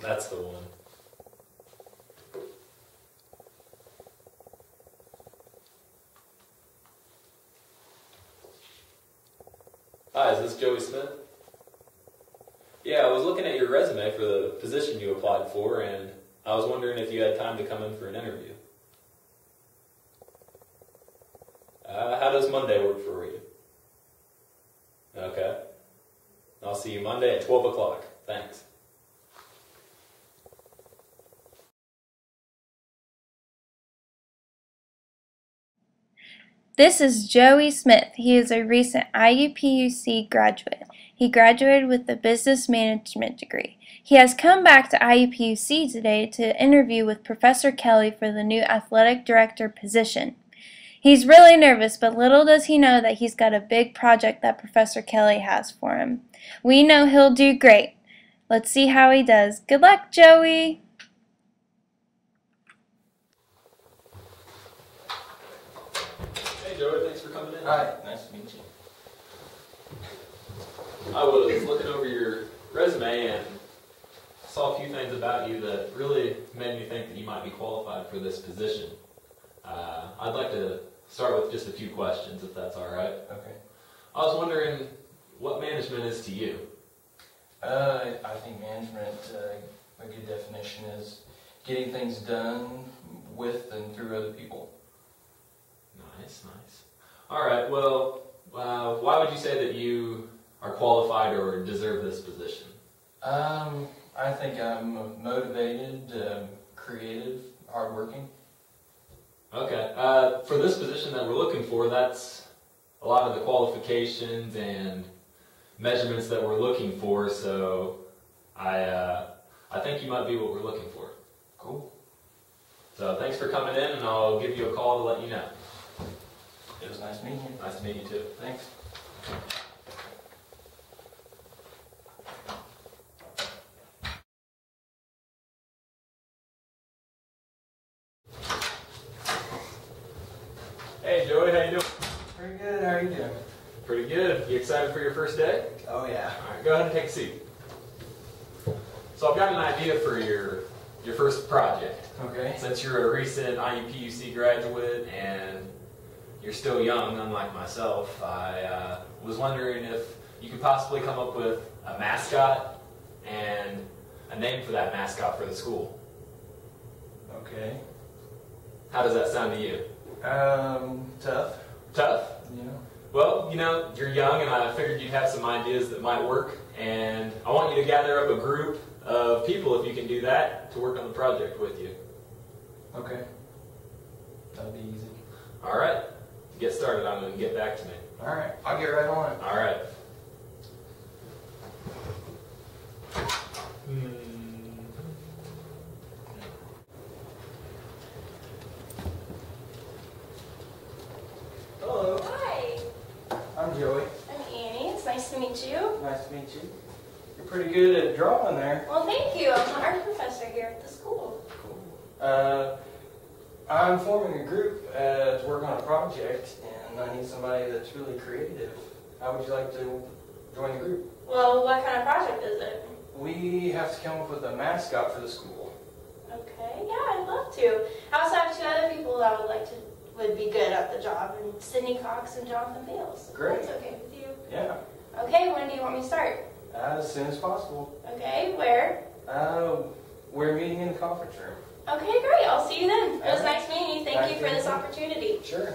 That's the one. Hi, is this Joey Smith? Yeah, I was looking at your resume for the position you applied for, and I was wondering if you had time to come in for an interview. Uh, how does Monday work for you? Okay. I'll see you Monday at 12 o'clock. Thanks. This is Joey Smith. He is a recent IUPUC graduate. He graduated with a business management degree. He has come back to IUPUC today to interview with Professor Kelly for the new athletic director position. He's really nervous, but little does he know that he's got a big project that Professor Kelly has for him. We know he'll do great. Let's see how he does. Good luck, Joey! Hey, Joey, thanks for coming in. Hi, nice to meet you. I was looking over your resume and saw a few things about you that really made me think that you might be qualified for this position. Uh, I'd like to start with just a few questions, if that's all right. Okay. I was wondering what management is to you. Uh, I think management, uh, a good definition is getting things done with and through other people. Nice, nice. All right. Well, uh, why would you say that you are qualified or deserve this position? Um, I think I'm motivated, um, creative, hardworking. Okay. Uh, for this position that we're looking for, that's a lot of the qualifications and measurements that we're looking for. So, I uh, I think you might be what we're looking for. Cool. So, thanks for coming in, and I'll give you a call to let you know. It was nice meeting you. Nice to meet you too. Thanks. Hey, Joey, how you doing? Pretty good. How are you doing? Pretty good. You excited for your first day? Oh yeah. All right, go ahead and take a seat. So I've got an idea for your your first project. Okay. Since you're a recent IUPUC graduate and you're still young, unlike myself, I uh, was wondering if you could possibly come up with a mascot and a name for that mascot for the school. Okay. How does that sound to you? Um, tough. Tough? Know. Well, you know, you're young, and I figured you'd have some ideas that might work. And I want you to gather up a group of people, if you can do that, to work on the project with you. Okay. That'll be easy. All right, get started on it and get back to me. All right. I'll get right on it. All right. Hello. Hi, I'm Joey. I'm Annie. It's nice to meet you. Nice to meet you. You're pretty good at drawing there. Well, thank you. I'm an art professor here at the school. Cool. Uh, I'm forming a group uh, to work on a project, and I need somebody that's really creative. How would you like to join the group? Well, what kind of project is it? We have to come up with a mascot for the school. Okay, yeah, I'd love to. I also have two other people that would like to would be good at the job, and Sydney Cox and Jonathan Bales. Great. That's okay with you. Yeah, Okay, when do you want me to start? as soon as possible. Okay, where? Uh, we're meeting in the conference room. Okay, great. I'll see you then. It was Okay. nice meeting you. Thank Nice you for this opportunity. Sure.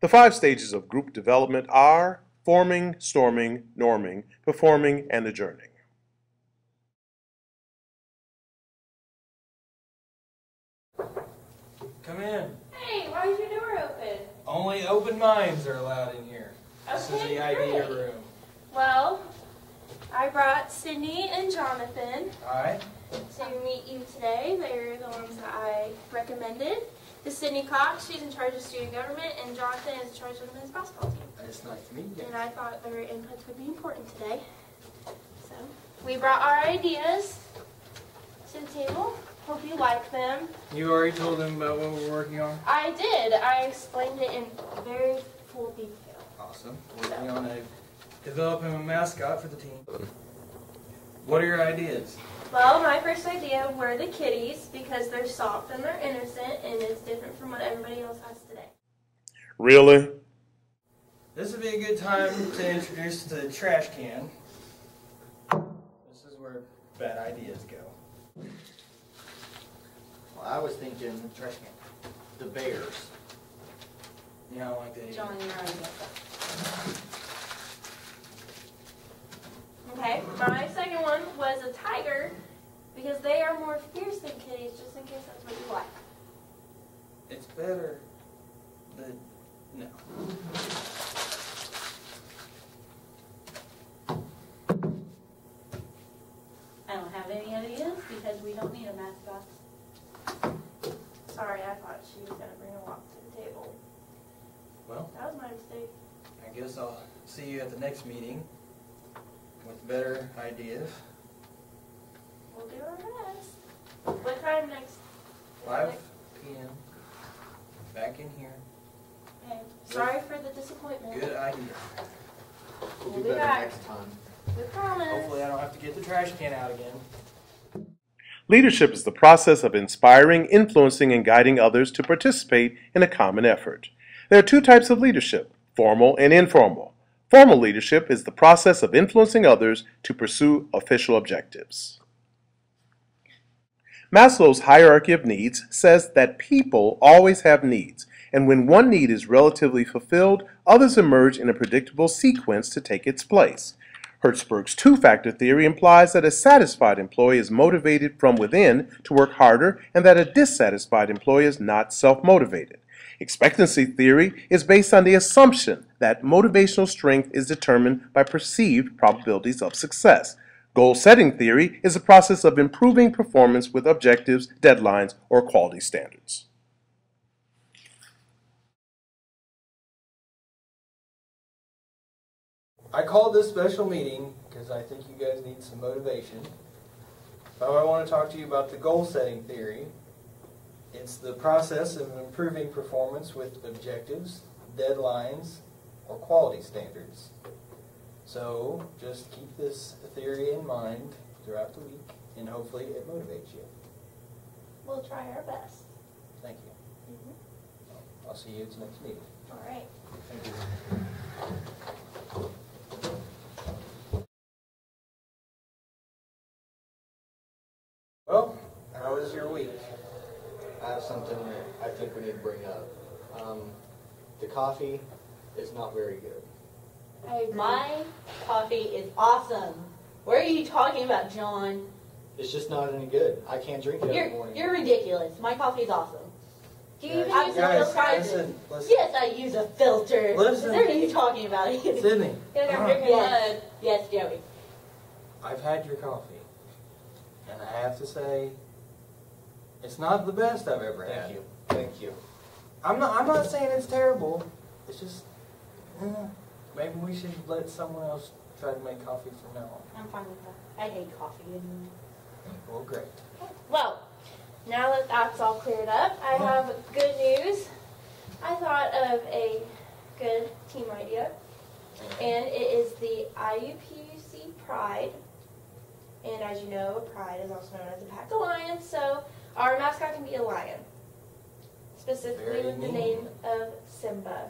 The five stages of group development are forming, storming, norming, performing, and adjourning. Come in. Hey, why is your door open? Only open minds are allowed in here. This is the idea great. room. Well, I brought Sydney and Jonathan. All right. to meet you today. They're the ones that I recommended. This is Sydney Cox. She's in charge of student government, and Jonathan is in charge of the men's basketball team. It's nice to meet you. And I thought their inputs would be important today. So we brought our ideas to the table. Hope you like them. You already told them about what we're working on? I did. I explained it in very full detail. Awesome. Working on a developing a mascot for the team. What are your ideas? Well, my first idea were the kitties because they're soft and they're innocent and it's different from what everybody else has today. Really? This would be a good time to introduce the trash can. This is where bad ideas go. Well, I was thinking trash can. The bears. You know, like the John, you're already got that. Okay, my second one was a tiger because they are more fierce than kitties, just in case that's what you like. It's better than no. I don't have any ideas because we don't need a mascot. Sorry, I thought she was gonna bring a walk to the table. Well, That was my mistake. I guess I'll see you at the next meeting with better ideas. We'll do our best. What time next? Five p.m. Back in here. Okay. Sorry for the disappointment. Good idea. We'll We'll do be better back. next time. We promise. Hopefully, I don't have to get the trash can out again. Leadership is the process of inspiring, influencing, and guiding others to participate in a common effort. There are two types of leadership formal and informal. Formal leadership is the process of influencing others to pursue official objectives. Maslow's hierarchy of needs says that people always have needs, and when one need is relatively fulfilled, others emerge in a predictable sequence to take its place. Herzberg's two factor theory implies that a satisfied employee is motivated from within to work harder and that a dissatisfied employee is not self motivated. Expectancy theory is based on the assumption that motivational strength is determined by perceived probabilities of success. Goal setting theory is a process of improving performance with objectives, deadlines, or quality standards. I called this special meeting because I think you guys need some motivation. But I want to talk to you about the goal setting theory. It's the process of improving performance with objectives, deadlines, or quality standards. So just keep this theory in mind throughout the week, and hopefully it motivates you. We'll try our best. Thank you. Mhm. I'll see you at the next meeting. All right. Thank you. Well, how was your week? I have something that I think we need to bring up. Um, the coffee is not very good. I agree. My coffee is awesome. What are you talking about, John? It's just not any good. I can't drink it every You're morning. you're ridiculous. My coffee is awesome. Do you even Guys, use guys, a filter? listen, listen. Yes, I use a filter. Listen. What are you talking about? Sydney, Get I'm drinking Yes. yes, Joey. I've had your coffee, and I have to say, it's not the best I've ever had. Thank you. Thank you. I'm not. I'm not saying it's terrible. It's just, eh, maybe we should let someone else try to make coffee from now on. I'm fine with that. I hate coffee. anyway. Well, great. Well, now that that's all cleared up, I have good news. I thought of a good team idea, and it is the IUPUC Pride. And as you know, Pride is also known as a pack of lions, so our mascot can be a lion. Specifically Very with the name of Simba,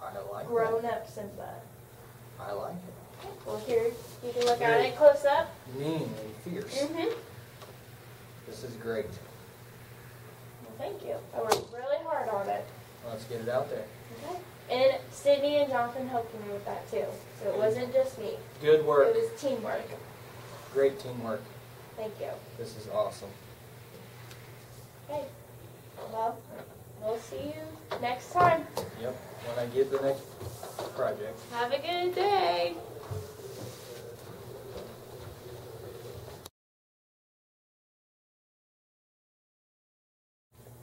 I like grown that. up Simba. I like it. Well, here you can look at Very- it close up. Mean and fierce. Mm-hmm. This is great. Well, thank you. I worked really hard on it. Let's get it out there. Okay. And Sydney and Jonathan helped me with that too. So it wasn't just me. Good work. It work. was teamwork. Great teamwork. Thank you. This is awesome. Okay. Well, we'll see you next time. Yep. When I get the next project. Have a good day.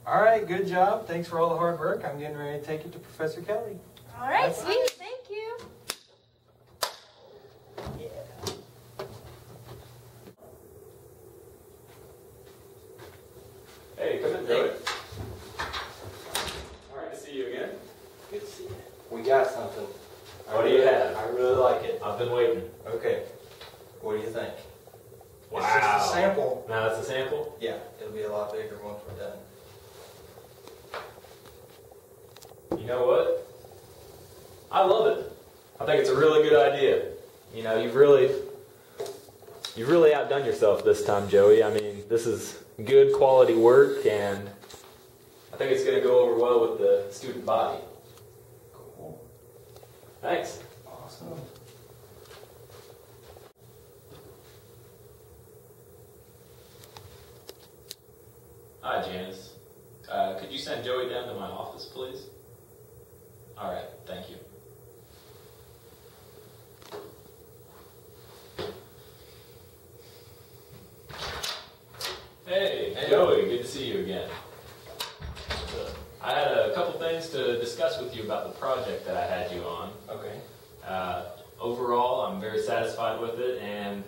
All right. Good job. Thanks for all the hard work. I'm getting ready to take it to Professor Kelly. All right, Bye-bye. sweet. Thank you. Hey, come in, Joey. All right to see you again. Good to see you. We got something. What do you have? I really like it. I've been waiting. Okay. What do you think? Wow. It's just a sample. Now that's a sample. Yeah, it'll be a lot bigger once we're done. You know what? I love it. I think it's a really good idea. You know, you've really you've really outdone yourself this time, Joey. I mean, this is good quality work and I think it's going to go over well with the student body. Cool. Thanks. Awesome. Hi, Janice. Uh, could you send Joey down to my office, please? All right, thank you. Hey, Joey, good to see you again. I had a couple things to discuss with you about the project that I had you on. Okay. Uh, overall, I'm very satisfied with it, and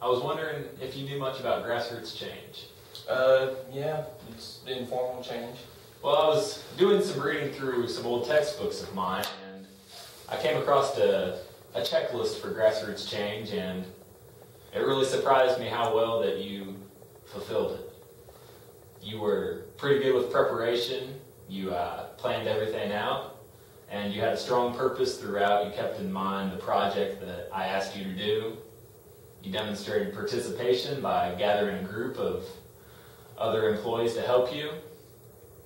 I was wondering if you knew much about grassroots change. Uh, yeah, it's the informal change. Well, I was doing some reading through some old textbooks of mine, and I came across a, a checklist for grassroots change, and it really surprised me how well that you fulfilled it. You were pretty good with preparation, you uh, planned everything out, and you had a strong purpose throughout. You kept in mind the project that I asked you to do. You demonstrated participation by gathering a group of other employees to help you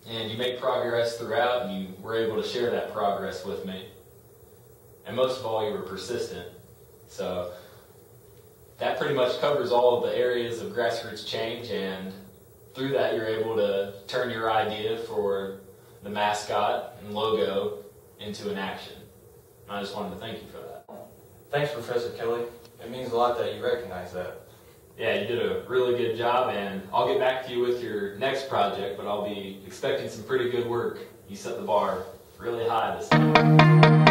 and you made progress throughout, and you were able to share that progress with me. And most of all, you were persistent. So that pretty much covers all of the areas of grassroots change, and through that, you're able to turn your idea for the mascot and logo into an action. And I just wanted to thank you for that. Thanks, Professor Kelly. It means a lot that you recognize that. Yeah, you did a really good job, and I'll get back to you with your next project, but I'll be expecting some pretty good work. You set the bar really high this time.